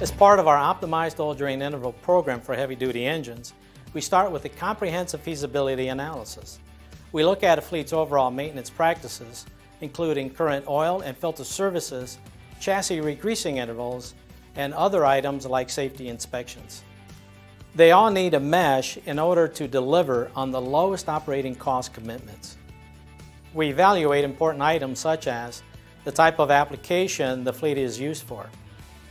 As part of our optimized oil drain interval program for heavy-duty engines, we start with a comprehensive feasibility analysis. We look at a fleet's overall maintenance practices, including current oil and filter services, chassis regreasing intervals, and other items like safety inspections. They all need a mesh in order to deliver on the lowest operating cost commitments. We evaluate important items such as the type of application the fleet is used for,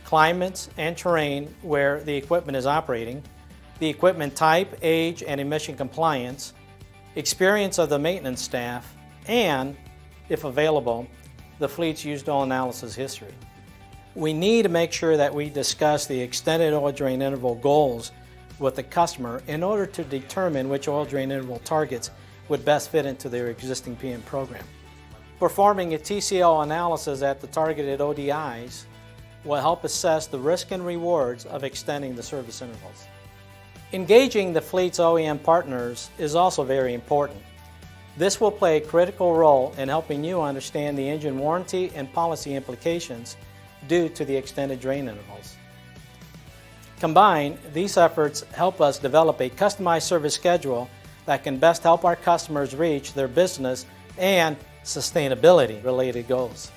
climates and terrain where the equipment is operating, the equipment type, age, and emission compliance, experience of the maintenance staff, and, if available, the fleet's used oil analysis history. We need to make sure that we discuss the extended oil drain interval goals with the customer in order to determine which oil drain interval targets would best fit into their existing PM program. Performing a TCO analysis at the targeted ODIs will help assess the risk and rewards of extending the service intervals. Engaging the fleet's OEM partners is also very important. This will play a critical role in helping you understand the engine warranty and policy implications due to the extended drain intervals. Combined, these efforts help us develop a customized service schedule that can best help our customers reach their business and sustainability related goals.